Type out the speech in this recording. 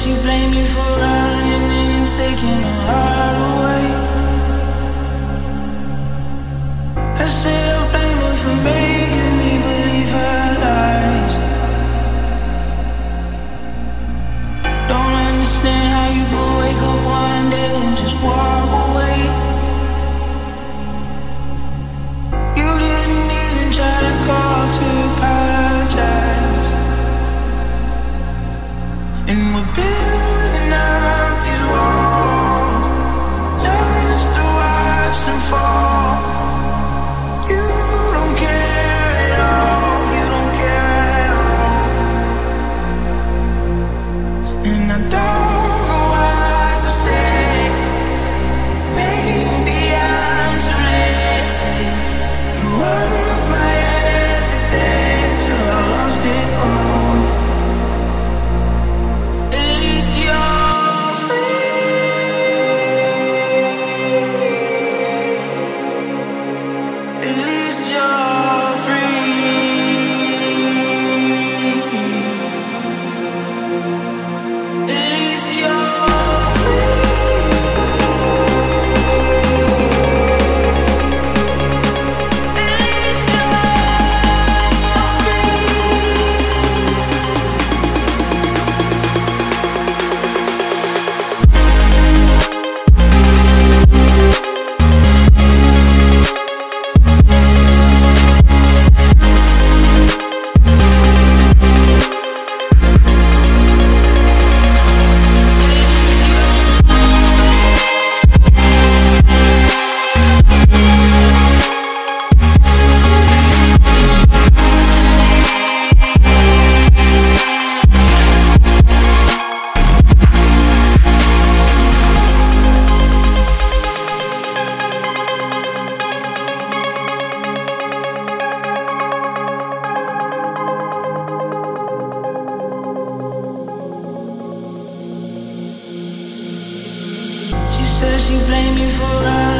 She blamed me for running and taking her heart away. I said. says she blame me for us.